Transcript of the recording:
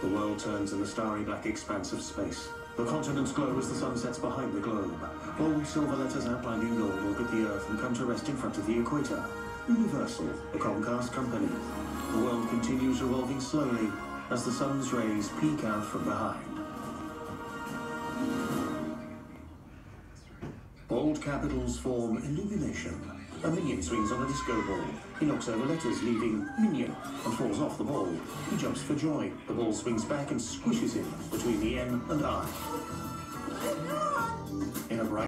The world turns in the starry black expanse of space. The continents glow as the sun sets behind the globe. Bold silver letters outlined in gold orbit the Earth and come to rest in front of the equator. Universal, the Comcast company. The world continues revolving slowly as the sun's rays peek out from behind. Bold capitals form illumination. A minion swings on a disco ball. He knocks over letters, leaving minion, and falls off the ball. He jumps for joy. The ball swings back and squishes him between the N and I. In a bright